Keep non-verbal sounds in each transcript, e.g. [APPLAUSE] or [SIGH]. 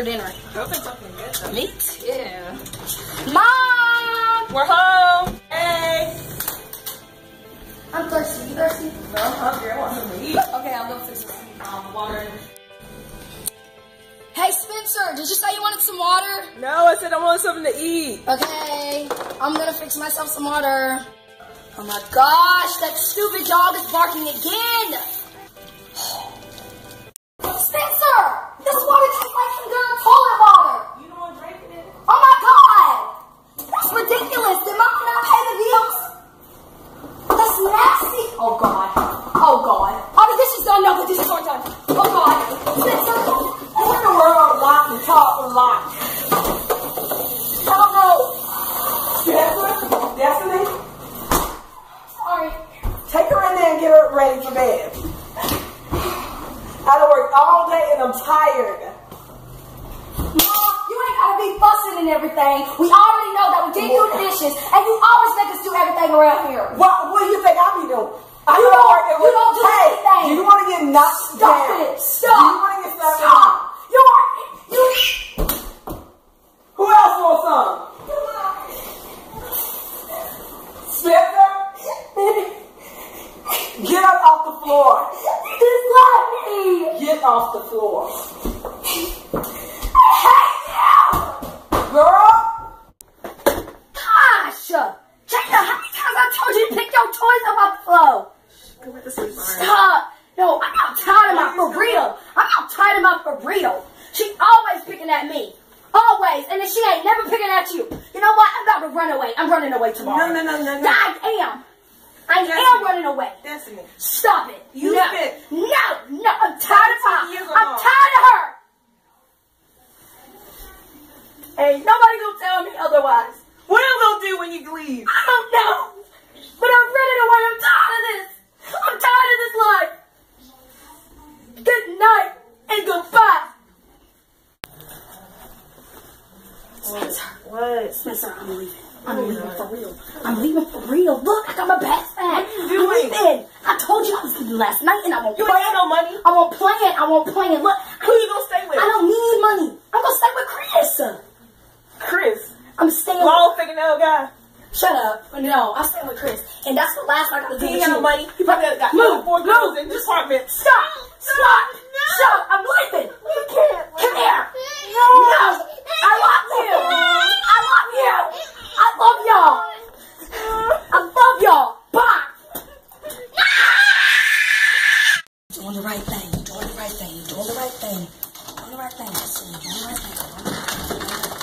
for dinner? Hope it's something good though. Me too. Mom! We're home. Hey. I'm thirsty. You thirsty? No, I'm hungry. I want something to eat. Okay, I'll go fix um, water. Hey, Spencer, did you say you wanted some water? No, I said I wanted something to eat. Okay, I'm gonna fix myself some water. Oh my gosh, that stupid dog is barking again! This water tastes like some good toilet water! You don't want drinking it? Oh my god! That's ridiculous! Did mom not pay the bills? That's nasty! Oh god. Oh god. Oh, the dishes done. No, the dishes aren't done. Oh god. What in the world? Lock and talk and lock. I don't know. Spencer? Destiny? Sorry. Take her in there and get her ready for bed. I done worked all day and I'm tired. Mom, you ain't gotta be fussing and everything. We already know that we didn't do the dishes, and you always make us do everything around here. What, what do you think I be doing? I You don't- worked and you don't do hey, anything. Do you want to get knocked Stop down? it! Stop! you want to get knocked Stop! down? You are you. Who else wants some? Spencer? Get up off the floor. Just let me. Get off the floor. I hate you. Girl? Gosh, Jada, how many times I told you to pick your toys up off the floor? Go back to sleep, Stop. No, I'm not tired of my for real. I'm not tired of my for real. She always picking at me. Always. And then she ain't never picking at you. You know what? I'm about to run away. I'm running away tomorrow. No, no, no, no, no. I am. I Destiny. am running away. Destiny. Stop it. You no. spit. No, no. I'm tired of her. I'm ago. tired of her. Ain't nobody gonna tell me otherwise. What am I gonna do when you leave? I don't know. But I'm running away. I'm tired of this. I'm tired of this life. Good night and goodbye. Spencer. What? Spencer, I'm leaving. I'm oh leaving for real. I'm leaving for real. Look, I got my backpack. Doing? leaving. I told you I was leaving last night and I won't You play ain't got no money. I won't play it. I won't play it. Look, Who you gonna stay with? I don't need money. I'm gonna stay with Chris. Chris. I'm staying. Long fingernail guy. Shut up. No, I'm staying with Chris, and that's the last I gotta do He with ain't got no money. He probably got Move, four move. in this apartment. Stop! Stop! Stop! I'm leaving. You can't. Come here. No. No. I love you. I love you. I love y'all. I love y'all. Bye. Doing the right thing. Doing the right thing. Doing the right thing. Doing the right thing. Doing the right thing. Doing the right thing.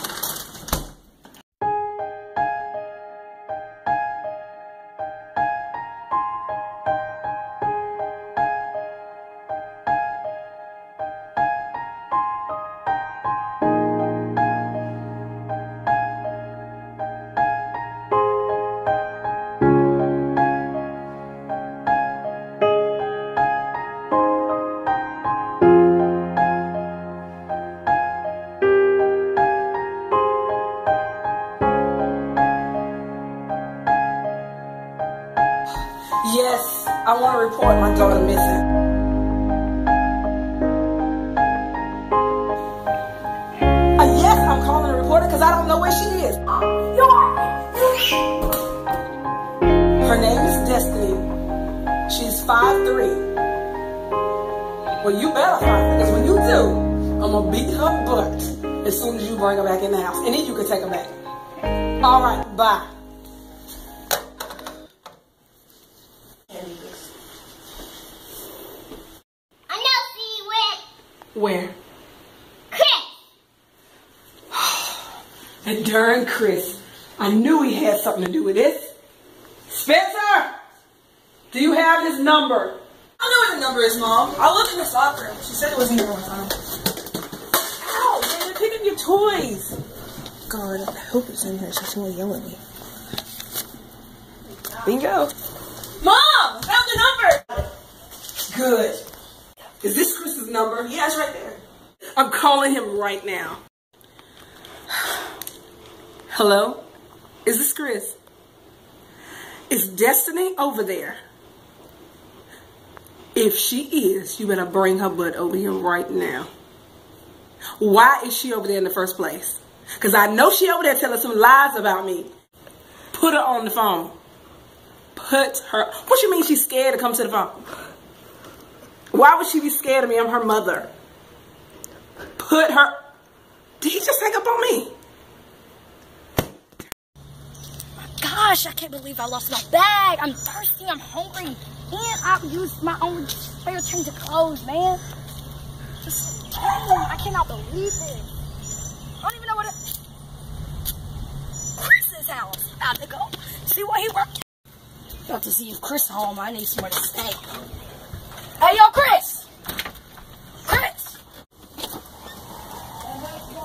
I want to report my daughter missing. Uh, yes, I'm calling a reporter because I don't know where she is. Her name is Destiny. She's 5'3. Well, you better find her because when you do, I'm going to beat her butt as soon as you bring her back in the house. And then you can take her back. All right, bye. I know she went. Where? Chris. [SIGHS] That darn Chris. I knew he had something to do with this. Spencer! Do you have his number? I know what the number is, Mom. I looked in the sock room. She said it was in here one time. Ow, man, they're picking your toys. God, I hope it's in here so she won't yell at me. Bingo. Mom! Found the number! Good. Is this Chris's number? Yeah, it's right there. I'm calling him right now. [SIGHS] Hello? Is this Chris? Is Destiny over there? If she is, you better bring her butt over here right now. Why is she over there in the first place? Because I know she over there telling some lies about me. Put her on the phone. Put her. What you mean she's scared to come to the phone? Why would she be scared of me? I'm her mother. Put her. Did he just hang up on me? Gosh, I can't believe I lost my bag. I'm thirsty. I'm hungry. And I used my own spare change of clothes, man. Just, I cannot believe it. I don't even know what it... Chris's house. About to go. See what he worked. About to see if Chris home. I need somewhere to stay. Hey, yo, Chris! Chris!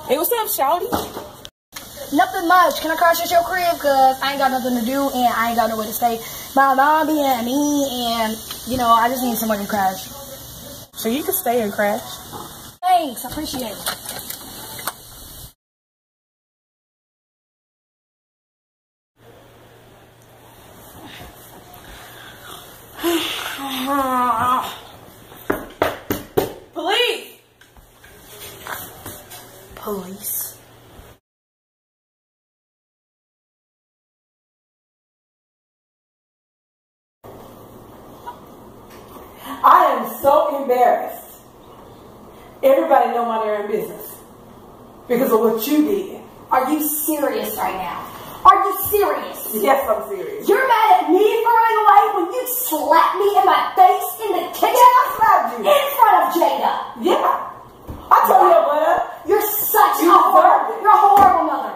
Hey, what's up, Shouty? Nothing much. Can I crash at your crib? Because I ain't got nothing to do and I ain't got nowhere to stay. My mom being me and, you know, I just need somewhere to crash. So you can stay and crash. Thanks. I appreciate it. Police! Police. I am so embarrassed. Everybody know my damn business because of what you did. Are you serious right now? Are you serious? Yes, I'm serious. You're mad at me for running away when you slapped me in my face in the kitchen? Yeah, I slapped you. In front of Jada. Yeah. I told you about it. You're such You a horrible, deserve it. you're a horrible mother.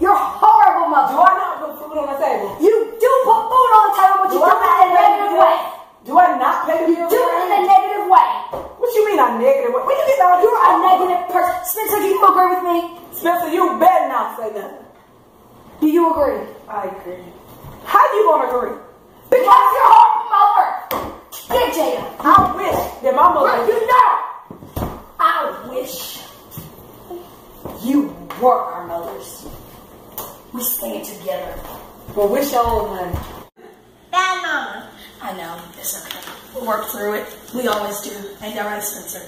You're a horrible mother. Do I not put food on the table? You do put food on the table, but you do, I it not in a pay the negative bills? way. Do I not pay the bills? Do it in a negative way. What you mean a negative way? When you get all You're a negative person. Spencer, do you agree with me? Spencer, you better not say nothing. Do you agree? I agree. How you gonna agree? Because you're a mother. Get Jada. I wish that my mother you know. I wish you were our mothers. We stand together. Well, wish your own honey. Bad mama. I know. It's okay. We'll work through it. We always do. Ain't that right, Spencer?